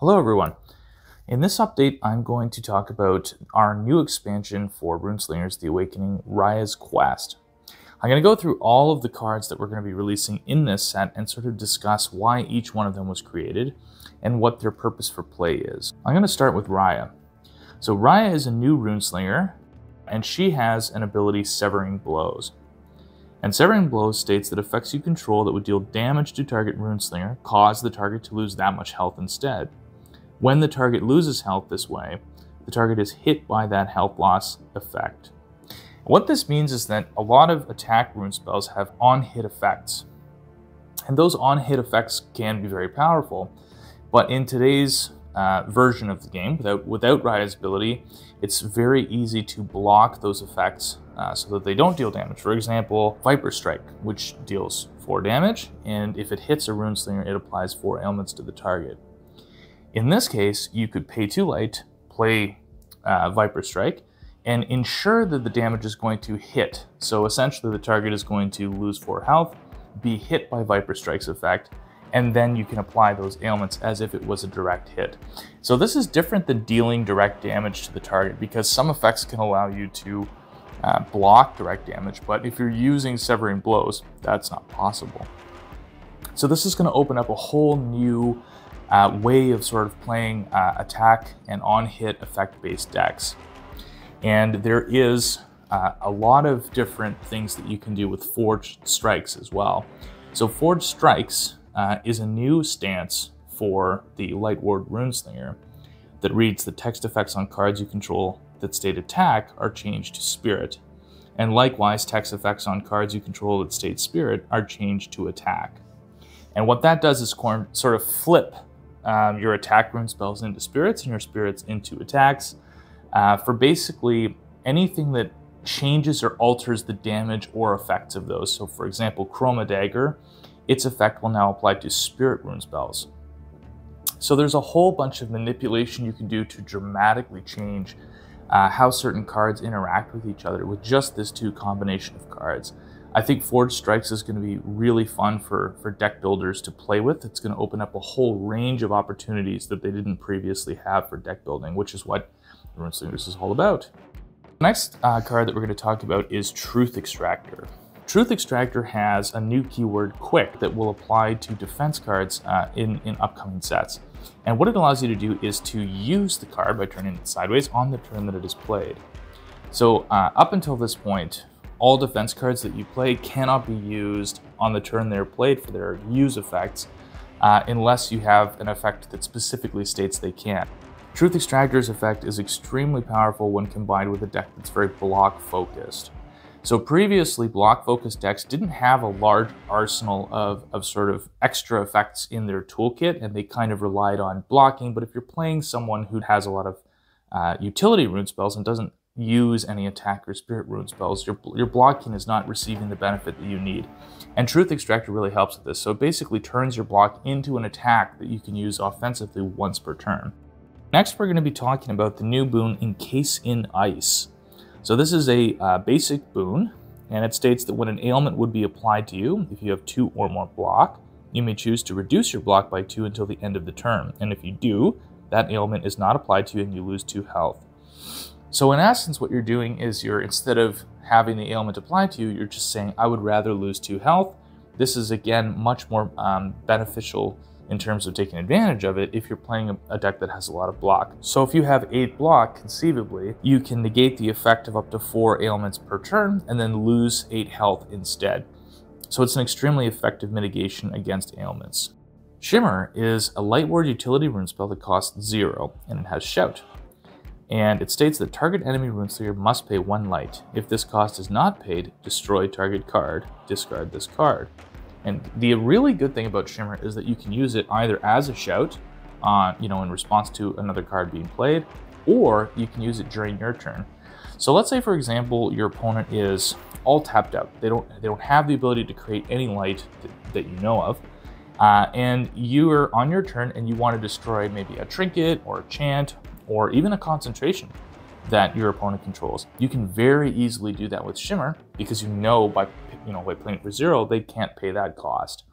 Hello everyone. In this update, I'm going to talk about our new expansion for Runeslingers The Awakening, Rya's Quest. I'm going to go through all of the cards that we're going to be releasing in this set and sort of discuss why each one of them was created and what their purpose for play is. I'm going to start with Rya. So Rya is a new Runeslinger, and she has an ability Severing Blows. And Severing Blows states that effects you control that would deal damage to target Runeslinger cause the target to lose that much health instead. When the target loses health this way, the target is hit by that health loss effect. What this means is that a lot of attack rune spells have on-hit effects. And those on-hit effects can be very powerful. But in today's uh, version of the game, without, without ability, it's very easy to block those effects uh, so that they don't deal damage. For example, Viper Strike, which deals 4 damage, and if it hits a rune slinger, it applies 4 ailments to the target. In this case, you could pay 2 light, play uh, Viper Strike, and ensure that the damage is going to hit. So essentially the target is going to lose 4 health, be hit by Viper Strike's effect, and then you can apply those ailments as if it was a direct hit. So this is different than dealing direct damage to the target because some effects can allow you to uh, block direct damage, but if you're using Severing Blows, that's not possible. So this is going to open up a whole new uh, way of sort of playing uh, attack and on-hit effect-based decks. And there is uh, a lot of different things that you can do with Forged Strikes as well. So Forged Strikes uh, is a new stance for the Lightward Runeslinger that reads the text effects on cards you control that state attack are changed to spirit. And likewise, text effects on cards you control that state spirit are changed to attack. And what that does is sort of flip um, your attack rune spells into spirits and your spirits into attacks uh, for basically anything that changes or alters the damage or effects of those. So, for example, Chroma Dagger, its effect will now apply to spirit rune spells. So, there's a whole bunch of manipulation you can do to dramatically change uh, how certain cards interact with each other with just this two combination of cards. I think Forged Strikes is going to be really fun for, for deck builders to play with. It's going to open up a whole range of opportunities that they didn't previously have for deck building, which is what Runeslingers is all about. The next uh, card that we're going to talk about is Truth Extractor. Truth Extractor has a new keyword, Quick, that will apply to defense cards uh, in, in upcoming sets. And what it allows you to do is to use the card by turning it sideways on the turn that it is played. So uh, up until this point, all defense cards that you play cannot be used on the turn they're played for their use effects uh, unless you have an effect that specifically states they can. Truth Extractor's effect is extremely powerful when combined with a deck that's very block focused. So previously, block focused decks didn't have a large arsenal of, of sort of extra effects in their toolkit, and they kind of relied on blocking. But if you're playing someone who has a lot of uh, utility rune spells and doesn't use any attack or spirit rune spells, your, your blocking is not receiving the benefit that you need. And Truth Extractor really helps with this. So it basically turns your block into an attack that you can use offensively once per turn. Next, we're going to be talking about the new boon Encase in Ice. So this is a uh, basic boon, and it states that when an ailment would be applied to you, if you have two or more block, you may choose to reduce your block by two until the end of the turn. And if you do, that ailment is not applied to you and you lose two health. So in essence, what you're doing is you're, instead of having the ailment applied to you, you're just saying, I would rather lose two health. This is, again, much more um, beneficial in terms of taking advantage of it if you're playing a, a, deck that has a lot of block. So if you have 8 block, conceivably, you can negate the effect of up to 4 ailments per turn and then lose 8 health instead. So it's an extremely effective mitigation against ailments. Shimmer is a Lightward utility rune spell that costs 0, and it has Shout and it states that target enemy runeslinger must pay one light. If this cost is not paid, destroy target card, discard this card. And the really good thing about Shimmer is that you can use it either as a shout, on, you know, in response to another card being played, or you can use it during your turn. So let's say, for example, your opponent is all tapped out. They don't they don't have the ability to create any light that, that you know of, uh, and you are on your turn and you want to destroy maybe a trinket or a chant or even a concentration that your opponent controls. You can very easily do that with Shimmer because you know by you know by playing for zero they can't pay that cost.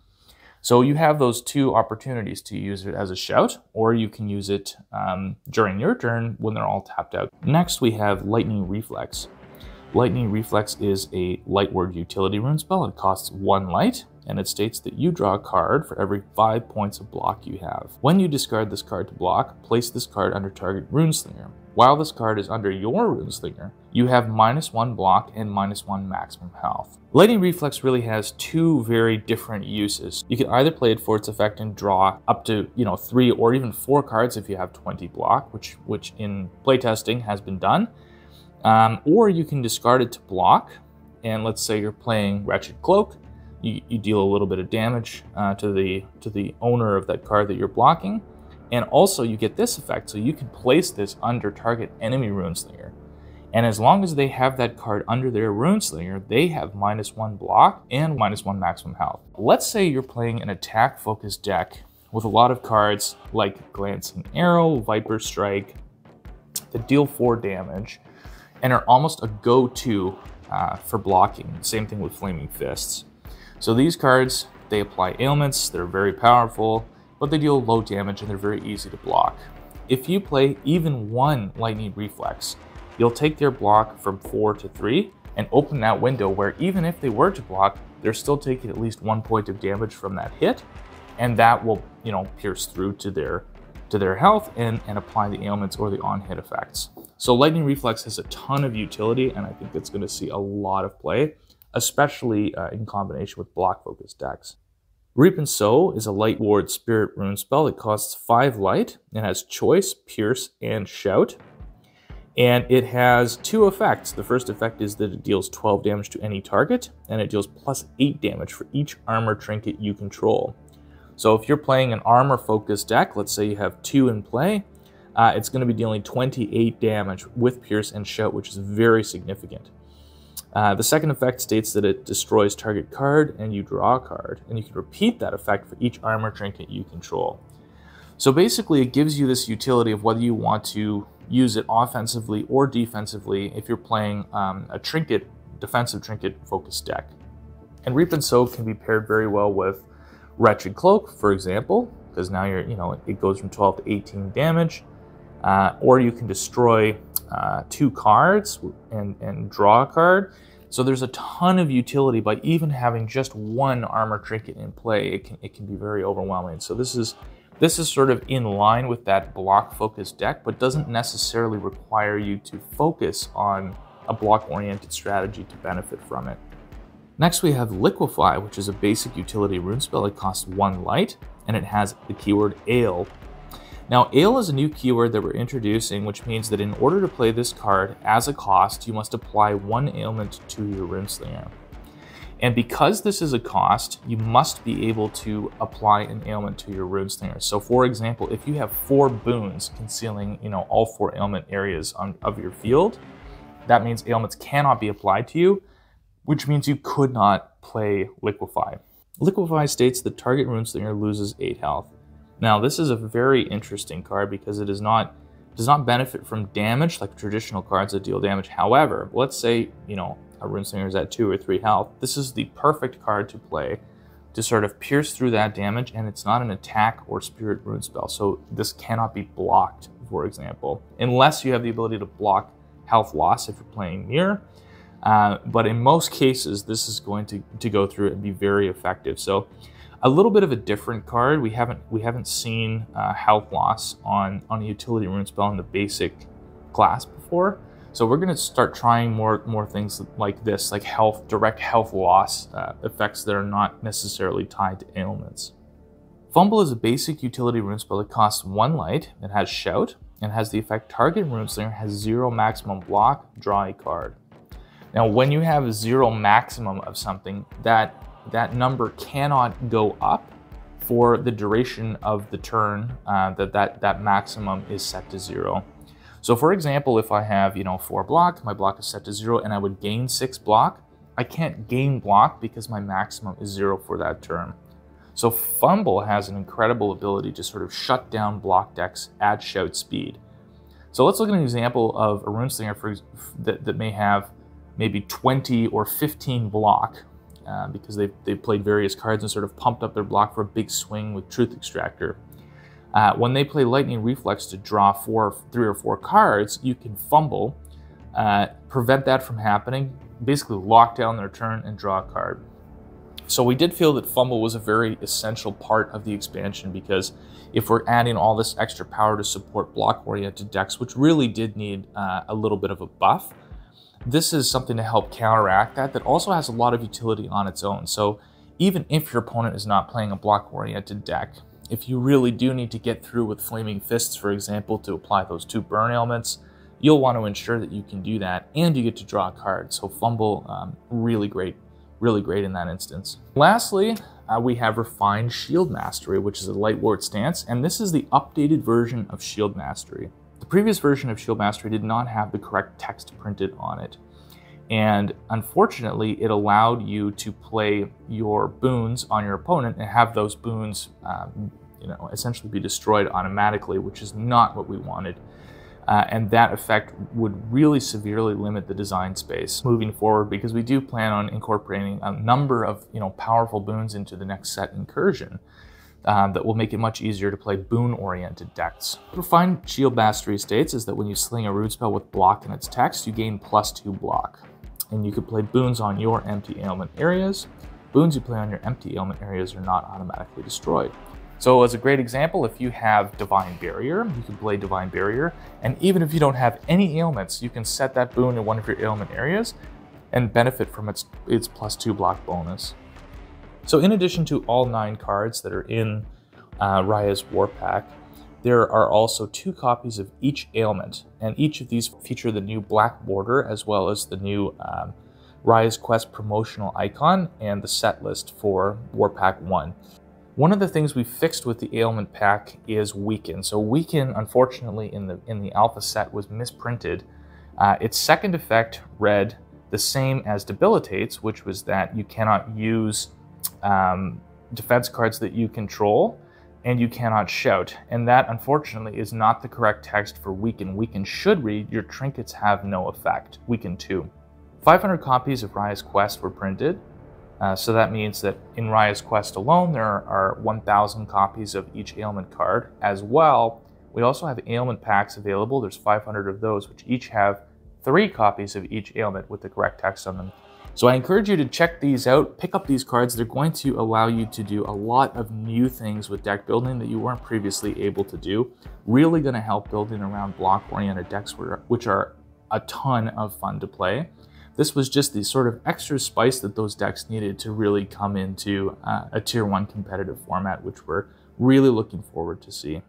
So you have those two opportunities to use it as a shout, or you can use it um, during your turn when they're all tapped out. Next, we have Lightning Reflex. Lightning Reflex is a Lightward utility rune spell. It costs one light, and it states that you draw a card for every five points of block you have. When you discard this card to block, place this card under target Runeslinger. While this card is under your Runeslinger, you have minus one block and minus one maximum health. Lightning Reflex really has two very different uses. You can either play it for its effect and draw up to, you know, three or even four cards if you have 20 block, which, which in playtesting has been done. Um, or you can discard it to block, and let's say you're playing Wretched Cloak, you, you deal a little bit of damage uh, to the to the owner of that card that you're blocking, and also you get this effect, so you can place this under target enemy Runeslinger. And as long as they have that card under their Runeslinger, they have minus one block and minus one maximum health. Let's say you're playing an attack focused deck with a lot of cards like Glancing Arrow, Viper Strike, that deal four damage and are almost a go-to uh, for blocking. Same thing with Flaming Fists. So these cards, they apply ailments, they're very powerful, but they deal low damage and they're very easy to block. If you play even one Lightning Reflex, you'll take their block from 4 to 3 and open that window where even if they were to block, they're still taking at least one point of damage from that hit, and that will, you know, pierce through to their to their health and, and apply the ailments or the on-hit effects. So Lightning Reflex has a ton of utility, and I think it's going to see a lot of play, especially uh, in combination with block-focused decks. Reap and Sow is a light ward spirit rune spell that costs 5 light and has Choice, Pierce, and Shout. And it has two effects. The first effect is that it deals 12 damage to any target, and it deals plus 8 damage for each armor trinket you control. So if you're playing an armor focused deck, let's say you have two in play, uh, it's going to be dealing 28 damage with Pierce and Shout, which is very significant. Uh, the second effect states that it destroys target card and you draw a card, and you can repeat that effect for each armor trinket you control. So basically, it gives you this utility of whether you want to use it offensively or defensively if you're playing um, a trinket, defensive trinket focused deck. And Reap and Sow can be paired very well with Wretched Cloak, for example, because now you're, you know, it goes from 12 to 18 damage. Uh, or you can destroy uh, two cards and, and draw a card. So there's a ton of utility by even having just one armor trinket in play. It can, it can be very overwhelming. So this is this is sort of in line with that block focused deck, but doesn't necessarily require you to focus on a block oriented strategy to benefit from it. Next we have Liquefy, which is a basic utility rune spell It costs one light, and it has the keyword Ale now, Ale is a new keyword that we're introducing, which means that in order to play this card as a cost, you must apply one ailment to your Runeslinger. And because this is a cost, you must be able to apply an ailment to your Runeslinger. So for example, if you have four boons concealing, you know, all four ailment areas on, of your field, that means ailments cannot be applied to you, which means you could not play Liquefy. Liquefy states that target Runeslinger loses 8 health. Now, this is a very interesting card because it is not does not benefit from damage like traditional cards that deal damage. However, let's say, you know, a Runeslinger is at 2 or 3 health. This is the perfect card to play to sort of pierce through that damage, and it's not an attack or spirit rune spell, so this cannot be blocked, for example, unless you have the ability to block health loss if you're playing Mirror. Uh, but in most cases, this is going to, to go through and be very effective. So a little bit of a different card. We haven't we haven't seen uh, health loss on on a utility rune spell in the basic class before. So we're going to start trying more more things like this, like health direct health loss uh, effects that are not necessarily tied to ailments. Fumble is a basic utility rune spell that costs one light. It has shout and has the effect target runeslinger has zero maximum block. Draw a card. Now, when you have zero maximum of something, that that number cannot go up for the duration of the turn uh, that, that that maximum is set to zero. So for example, if I have, you know, four block, my block is set to zero and I would gain six block, I can't gain block because my maximum is zero for that turn. So Fumble has an incredible ability to sort of shut down block decks at shout speed. So let's look at an example of a Runeslinger for, that, that may have maybe 20 or 15 block uh, because they've, they've played various cards and sort of pumped up their block for a big swing with Truth Extractor. Uh, when they play Lightning Reflex to draw four, three or four cards, you can fumble, uh, prevent that from happening, basically lock down their turn and draw a card. So we did feel that fumble was a very essential part of the expansion because if we're adding all this extra power to support block-oriented decks, which really did need uh, a little bit of a buff, this is something to help counteract that that also has a lot of utility on its own. So even if your opponent is not playing a block-oriented deck, if you really do need to get through with Flaming Fists, for example, to apply those two burn ailments, you'll want to ensure that you can do that and you get to draw a card. So Fumble, um, really great, really great in that instance. Lastly, uh, we have Refined Shield Mastery, which is a light ward stance, and this is the updated version of Shield Mastery. The previous version of Shield Mastery did not have the correct text printed on it. And unfortunately, it allowed you to play your boons on your opponent and have those boons, um, you know, essentially be destroyed automatically, which is not what we wanted. Uh, and that effect would really severely limit the design space moving forward because we do plan on incorporating a number of you know powerful boons into the next set incursion um, that will make it much easier to play boon-oriented decks. What Refined Shield Mastery states is that when you sling a rune spell with block in its text, you gain plus two block. And you could play boons on your empty ailment areas. Boons you play on your empty ailment areas are not automatically destroyed. So as a great example, if you have Divine Barrier, you can play Divine Barrier, and even if you don't have any ailments, you can set that boon in one of your ailment areas and benefit from its, its plus two block bonus. So in addition to all nine cards that are in uh, Rya's War Pack, there are also two copies of each ailment, and each of these feature the new black border as well as the new um, Rya's Quest promotional icon and the set list for War Pack 1. One of the things we fixed with the ailment pack is weaken. So weaken, unfortunately, in the in the alpha set was misprinted. Uh, its second effect read the same as debilitates, which was that you cannot use um, defense cards that you control and you cannot shout. And that, unfortunately, is not the correct text for weaken. Weaken should read, your trinkets have no effect. Weaken 2. 500 copies of Rya's Quest were printed. Uh, so that means that in Rya's Quest alone, there are 1,000 copies of each ailment card. As well, we also have ailment packs available. There's 500 of those, which each have three copies of each ailment with the correct text on them. So I encourage you to check these out, pick up these cards. They're going to allow you to do a lot of new things with deck building that you weren't previously able to do. Really going to help building around block-oriented decks, which are a ton of fun to play. This was just the sort of extra spice that those decks needed to really come into uh, a tier one competitive format, which we're really looking forward to see.